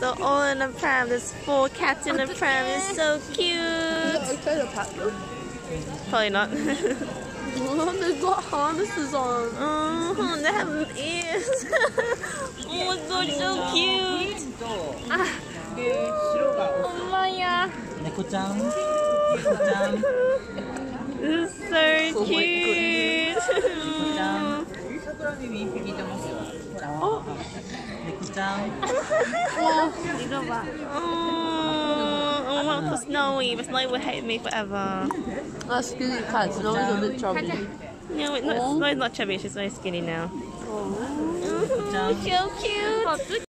The all in a pram. this full captain-in-prime pram. It's so cute. Probably not. oh, they've got harnesses on. Oh, they have ears. oh my god, so cute. Ah. Oh, Maya. This is so oh cute. oh down. oh, dito ba? Oh, I want Snowy, but Snowy will hate me forever. A skinny cat, Snowy's a bit chubby. No, it's not, oh. Snowy's not chubby, she's very skinny now. Oh, so cute!